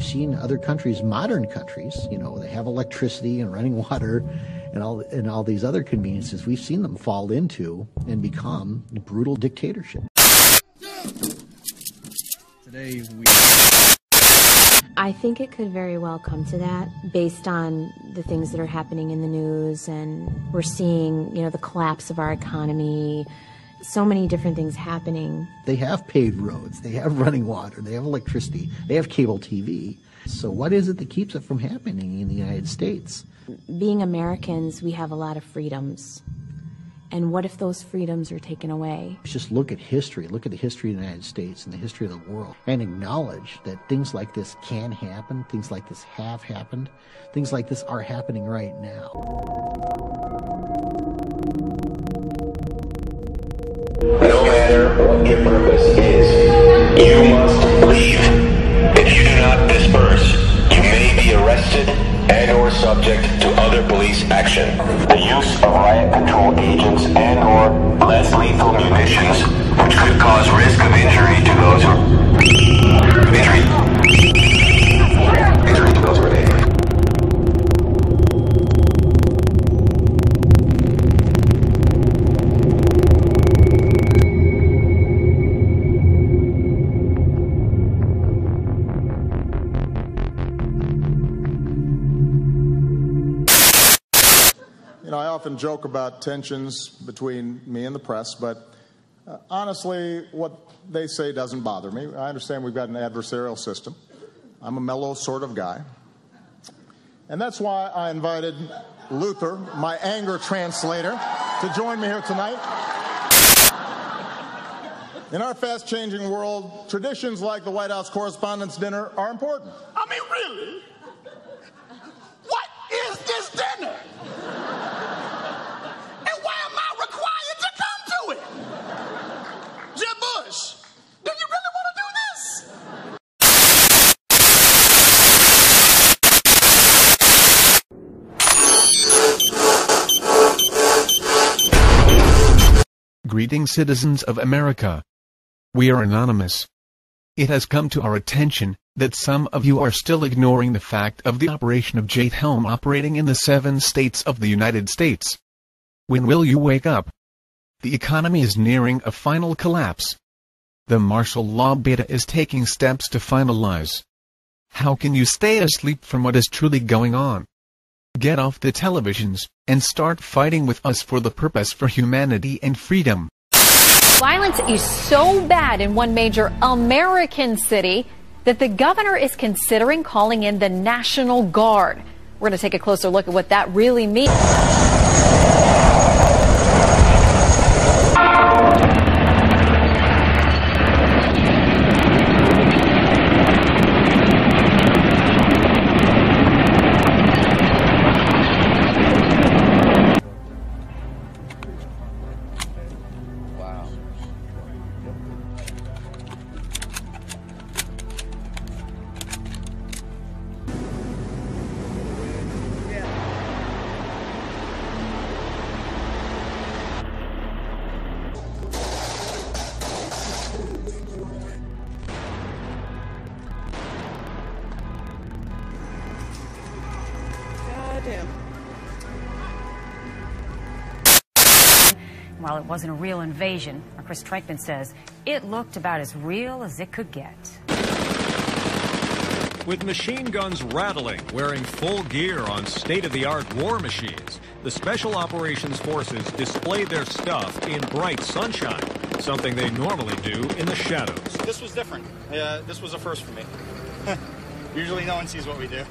We've seen other countries, modern countries, you know, they have electricity and running water and all and all these other conveniences. We've seen them fall into and become brutal dictatorship. Today we I think it could very well come to that based on the things that are happening in the news and we're seeing, you know, the collapse of our economy, so many different things happening. They have paved roads, they have running water, they have electricity, they have cable TV. So what is it that keeps it from happening in the United States? Being Americans, we have a lot of freedoms. And what if those freedoms are taken away? Just look at history, look at the history of the United States and the history of the world, and acknowledge that things like this can happen, things like this have happened, things like this are happening right now. No matter what your purpose is, you must leave. If you do not disperse, you may be arrested and or subject to other police action. The use of riot control agents and or less lethal munitions, which could cause risk of injury to those who injury, often joke about tensions between me and the press, but uh, honestly, what they say doesn't bother me. I understand we've got an adversarial system. I'm a mellow sort of guy. And that's why I invited Luther, my anger translator, to join me here tonight. In our fast changing world, traditions like the White House Correspondents' Dinner are important. I mean, really? What is this dinner? And why am I required to come to it? Jeb Bush, do you really want to do this? Greetings, citizens of America. We are anonymous. It has come to our attention that some of you are still ignoring the fact of the operation of Jade Helm operating in the seven states of the United States. When will you wake up? The economy is nearing a final collapse. The martial law beta is taking steps to finalize. How can you stay asleep from what is truly going on? Get off the televisions and start fighting with us for the purpose for humanity and freedom. Violence is so bad in one major American city that the governor is considering calling in the National Guard. We're going to take a closer look at what that really means. It wasn't a real invasion, or Chris Trankman says, it looked about as real as it could get. With machine guns rattling, wearing full gear on state of the art war machines, the Special Operations Forces displayed their stuff in bright sunshine, something they normally do in the shadows. This was different. Uh, this was a first for me. Usually no one sees what we do.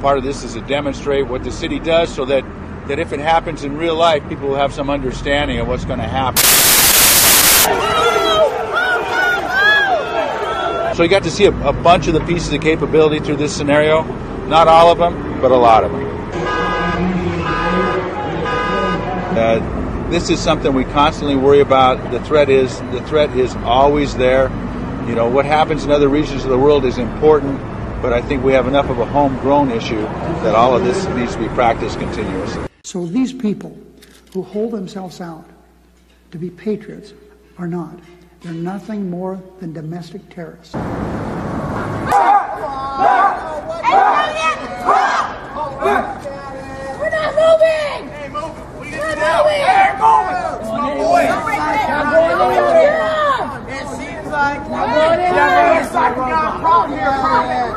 Part of this is to demonstrate what the city does so that, that if it happens in real life, people will have some understanding of what's going to happen. So you got to see a, a bunch of the pieces of capability through this scenario. Not all of them, but a lot of them. Uh, this is something we constantly worry about. The threat is the threat is always there. You know what happens in other regions of the world is important, but I think we have enough of a homegrown issue that all of this needs to be practiced continuously. So these people who hold themselves out to be patriots are not. They're nothing more than domestic terrorists. We're not moving! Hey, move We We're moving! Hey, moving! My boy! I'm going in there! It seems like... I'm going in there! Looks like we got a problem here.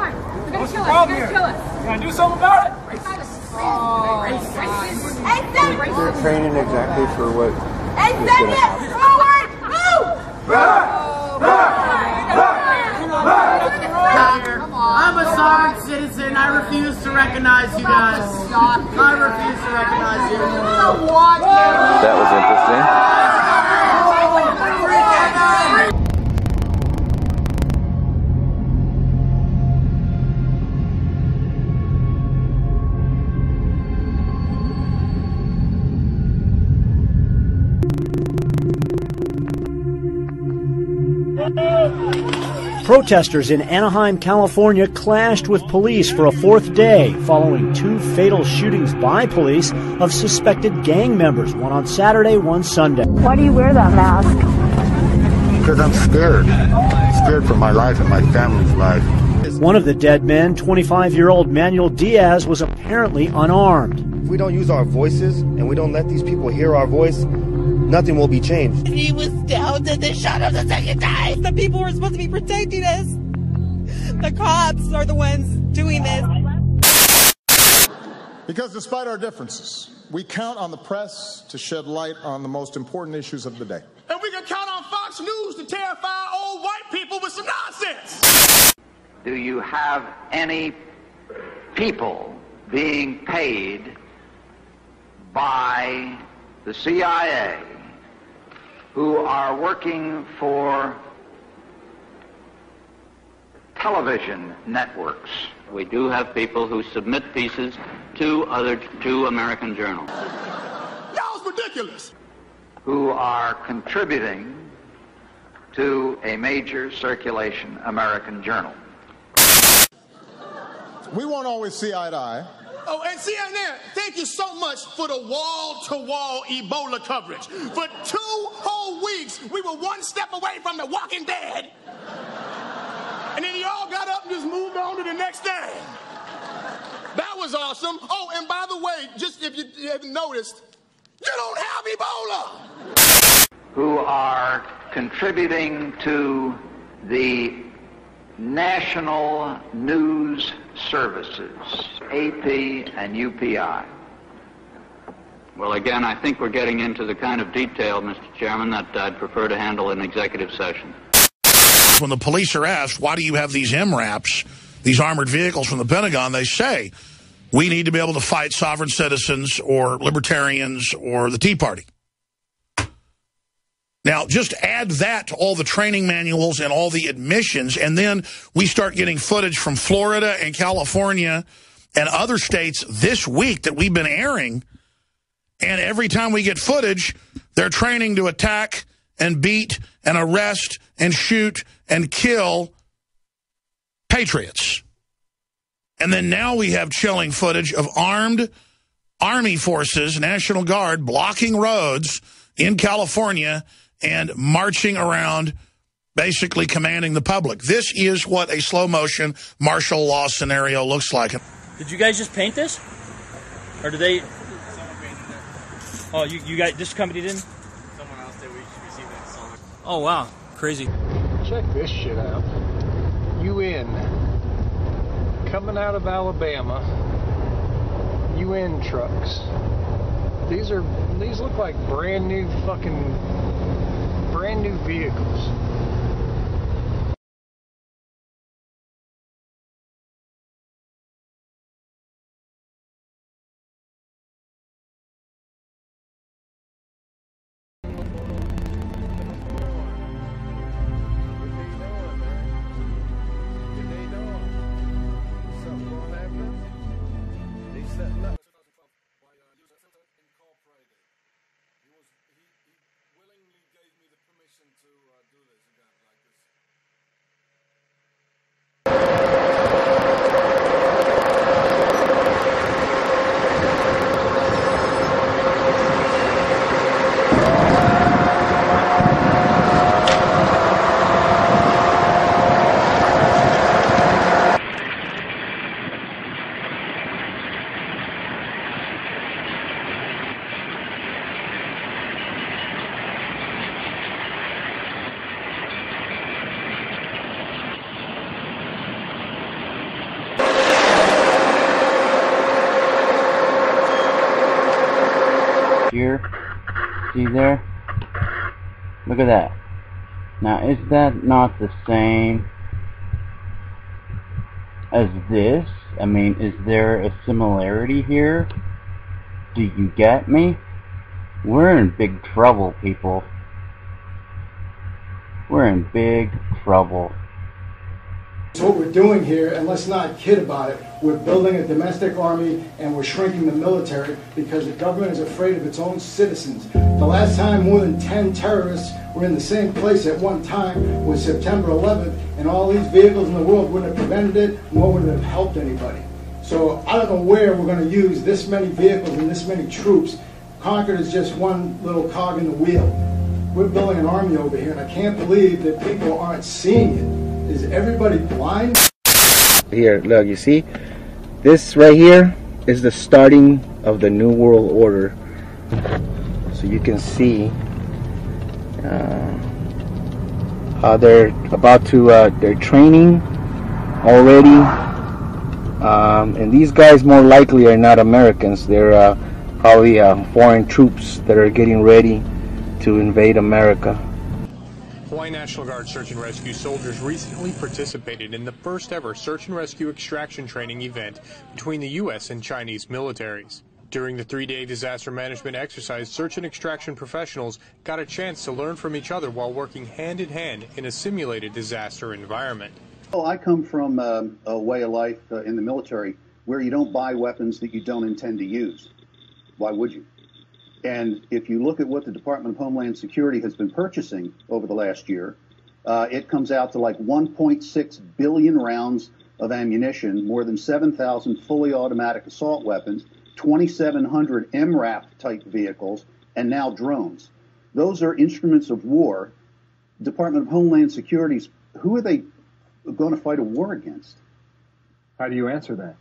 What's the problem here? You gotta do something about it? They're training exactly for what Hey, is send gonna it! happen. Forward! Move! I'm a sovereign citizen. I refuse to recognize you guys. I refuse to recognize you. That was interesting. Protesters in Anaheim, California clashed with police for a fourth day following two fatal shootings by police of suspected gang members, one on Saturday, one Sunday. Why do you wear that mask? Because I'm scared. scared for my life and my family's life. One of the dead men, 25 year old Manuel Diaz, was apparently unarmed. If we don't use our voices and we don't let these people hear our voice, nothing will be changed. He was down and they shot him the second time. The people were supposed to be protecting us. The cops are the ones doing this. Because despite our differences, we count on the press to shed light on the most important issues of the day. And we can count on Fox News to terrify old white people with some nonsense. Do you have any people being paid by the CIA who are working for television networks? We do have people who submit pieces to other to American journals. Y'all's ridiculous. who are contributing to a major circulation American journal. We won't always see eye to eye. Oh, and CNN, thank you so much for the wall to wall Ebola coverage. For two whole weeks, we were one step away from the walking dead. And then y'all got up and just moved on to the next thing. That was awesome. Oh, and by the way, just if you haven't noticed, you don't have Ebola. who are contributing to the national news services, AP and UPI. Well, again, I think we're getting into the kind of detail, Mr. Chairman, that I'd prefer to handle in executive session. When the police are asked, why do you have these MRAPs, these armored vehicles from the Pentagon, they say, we need to be able to fight sovereign citizens or libertarians or the Tea Party. Now, just add that to all the training manuals and all the admissions, and then we start getting footage from Florida and California and other states this week that we've been airing. And every time we get footage, they're training to attack and beat and arrest and shoot and kill patriots. And then now we have chilling footage of armed Army forces, National Guard, blocking roads in California and marching around, basically commanding the public. This is what a slow motion martial law scenario looks like. Did you guys just paint this? Or did they? Oh, you, you guys, this company didn't? Someone else did. We received it installed. Oh, wow. Crazy. Check this shit out. UN. Coming out of Alabama. UN trucks. These are these look like brand new fucking brand new vehicles. See there? Look at that. Now, is that not the same as this? I mean, is there a similarity here? Do you get me? We're in big trouble, people. We're in big trouble. What we're doing here, and let's not kid about it, we're building a domestic army and we're shrinking the military because the government is afraid of its own citizens. The last time more than 10 terrorists were in the same place at one time was September 11th, and all these vehicles in the world wouldn't have prevented it, nor would it have helped anybody. So I don't know where we're going to use this many vehicles and this many troops. Concord is just one little cog in the wheel. We're building an army over here, and I can't believe that people aren't seeing it. Everybody blind? Here, look, you see? This right here is the starting of the New World Order. So you can see uh, how they're about to, uh, they're training already. Um, and these guys more likely are not Americans. They're uh, probably uh, foreign troops that are getting ready to invade America. Hawaii National Guard search and rescue soldiers recently participated in the first ever search and rescue extraction training event between the U.S. and Chinese militaries. During the three day disaster management exercise, search and extraction professionals got a chance to learn from each other while working hand in hand in a simulated disaster environment. Well, I come from um, a way of life uh, in the military where you don't buy weapons that you don't intend to use. Why would you? And if you look at what the Department of Homeland Security has been purchasing over the last year, uh, it comes out to like 1.6 billion rounds of ammunition, more than 7,000 fully automatic assault weapons, 2,700 MRAP type vehicles, and now drones. Those are instruments of war. Department of Homeland Security's, who are they going to fight a war against? How do you answer that?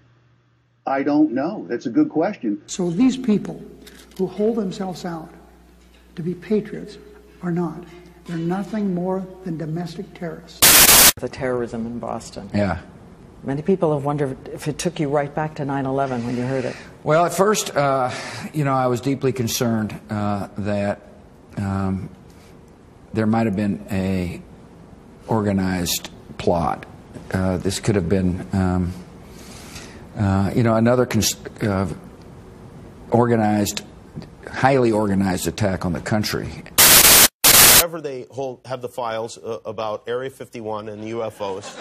I don't know. That's a good question. So these people who hold themselves out to be patriots are not. They're nothing more than domestic terrorists. The terrorism in Boston. Yeah. Many people have wondered if it took you right back to 9 11 when you heard it. Well, at first, uh, you know, I was deeply concerned uh, that um, there might have been a organized plot. Uh, this could have been, um, uh, you know, another cons- uh, organized, highly organized attack on the country. Whenever they hold, have the files uh, about Area 51 and the UFOs,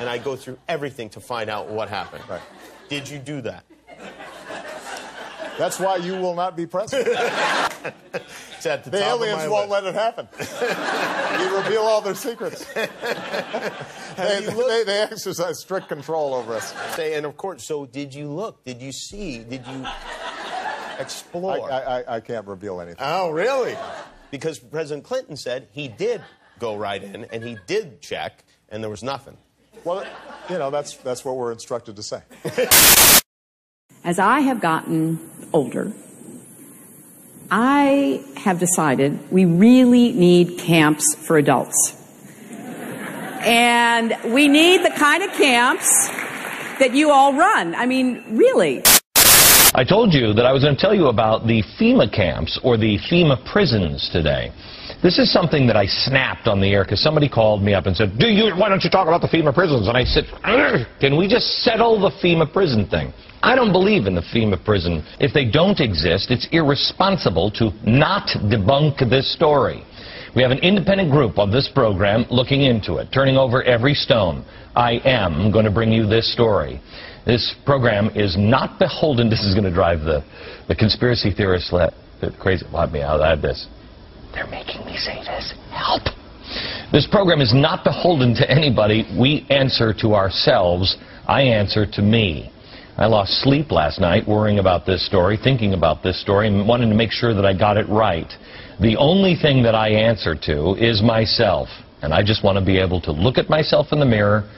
and I go through everything to find out what happened. Right. Did you do that? That's why you will not be president. It's at the, the top of aliens my won't list. let it happen. you reveal all their secrets. they, looked- they, they exercise strict control over us. Say, and of course, so did you look? Did you see? Did you explore? I, I, I can't reveal anything. Oh, really? Because President Clinton said he did go right in and he did check, and there was nothing. Well, you know, that's, that's what we're instructed to say. As I have gotten older, I have decided we really need camps for adults. And we need the kind of camps that you all run. I mean, really. I told you that I was going to tell you about the FEMA camps or the FEMA prisons today. This is something that I snapped on the air because somebody called me up and said, "Do you? Why don't you talk about the FEMA prisons?" And I said, "Can we just settle the FEMA prison thing?" I don't believe in the FEMA prison. If they don't exist, it's irresponsible to not debunk this story. We have an independent group of this program looking into it, turning over every stone. I am going to bring you this story. This program is not beholden. This is going to drive the, the conspiracy theorists let, the crazy. Let me of this. They're making me say this. Help. This program is not beholden to anybody. We answer to ourselves. I answer to me. I lost sleep last night worrying about this story, thinking about this story, and wanting to make sure that I got it right. The only thing that I answer to is myself. And I just want to be able to look at myself in the mirror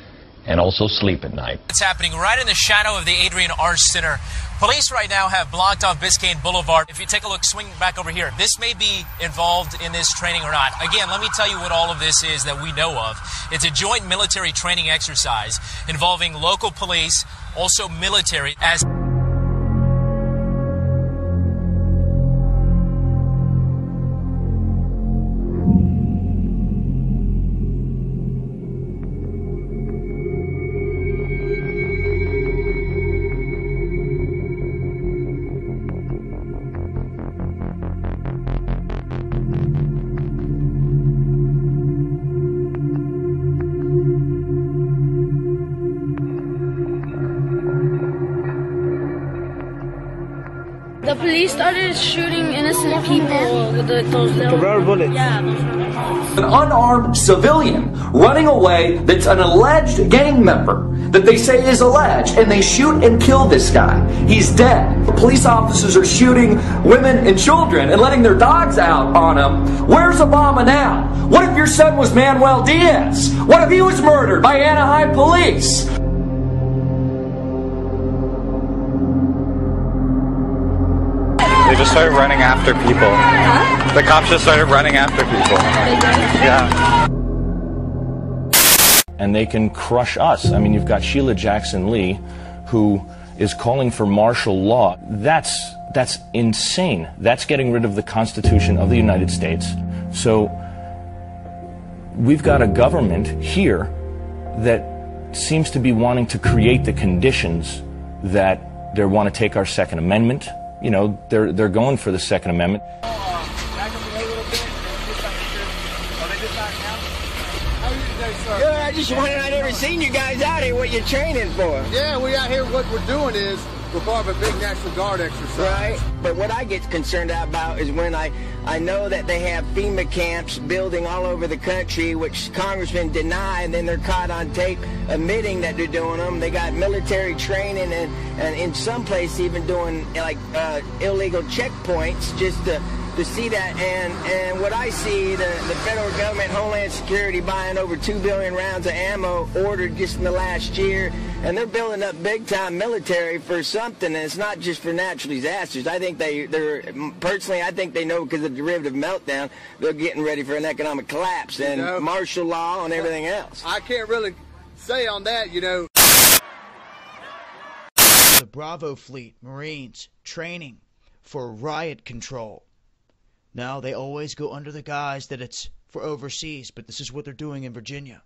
and also sleep at night. It's happening right in the shadow of the Adrienne Arsht Center. Police right now have blocked off Biscayne Boulevard. If you take a look, swing back over here. This may be involved in this training or not. Again, let me tell you what all of this is that we know of. It's a joint military training exercise involving local police, also military, as They shooting innocent people with the, those little rubber bullets. Yeah, those rubber bullets. An unarmed civilian running away that's an alleged gang member that they say is alleged, and they shoot and kill this guy. He's dead. Police officers are shooting women and children and letting their dogs out on him. Where's Obama now? What if your son was Manuel Diaz? What if he was murdered by Anaheim police? They just started running after people. The cops just started running after people. Yeah. and they can crush us. I mean, you've got Sheila Jackson Lee, who is calling for martial law. That's that's insane. That's getting rid of the Constitution of the United States. So we've got a government here that seems to be wanting to create the conditions that they want to take our Second Amendment. You know, they're they're going for the Second Amendment. Good. I just wondered. I never seen you guys out here. What you're training for? Yeah, we out here. What we're doing is we're part of a big National Guard exercise. Right. But what I get concerned about is when I I know that they have FEMA camps building all over the country, which congressmen deny, and then they're caught on tape admitting that they're doing them. They got military training and and in some places even doing like uh, illegal checkpoints just to to see that and and what I see the the federal government Homeland Security buying over 2 billion rounds of ammo ordered just in the last year and they're building up big time military for something and it's not just for natural disasters I think they they're personally I think they know because of the derivative meltdown they're getting ready for an economic collapse and You know, martial law and everything else I can't really say on that, you know. The Bravo Fleet Marines training for riot control. Now, they always go under the guise that it's for overseas, but this is what they're doing in Virginia.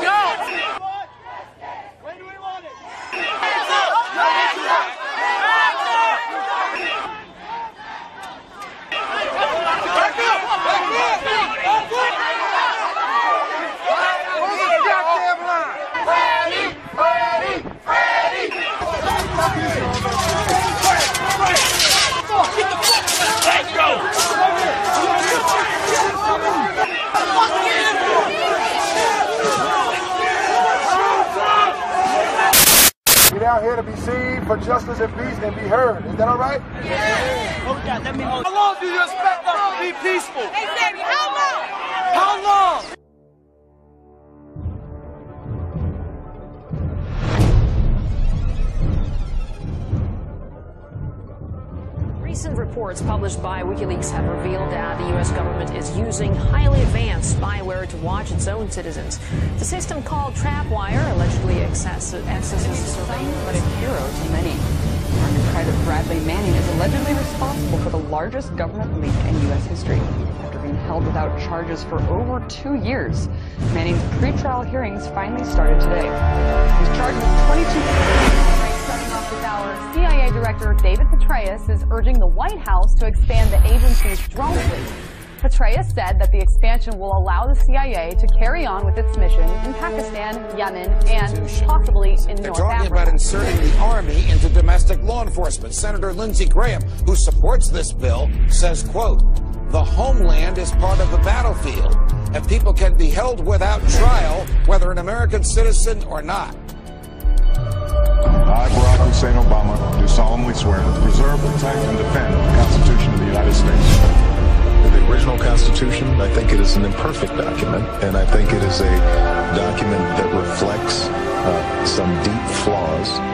We're for justice and peace and be heard. Is that all right? Yeah, let me hold. How long do you expect us to be peaceful? Exactly. How long? How long? Reports published by WikiLeaks have revealed that the U.S. government is using highly advanced spyware to watch its own citizens. The system called Trapwire allegedly accesses, surveillance. But a hero to many. Army Private Bradley Manning is allegedly responsible for the largest government leak in U.S. history. After being held without charges for over two years, Manning's pretrial hearings finally started today. He's charged with 22 CIA Director David Petraeus is urging the White House to expand the agency's drone fleet. Petraeus said that the expansion will allow the CIA to carry on with its mission in Pakistan, Yemen, and possibly in They're North talking Africa. about inserting the Army into domestic law enforcement. Senator Lindsey Graham, who supports this bill, says, quote, the homeland is part of the battlefield, and people can be held without trial, whether an American citizen or not. I, Barack Hussein Obama, do solemnly swear to preserve, protect, and defend the Constitution of the United States. The original Constitution, I think it is an imperfect document, and I think it is a document that reflects uh, some deep flaws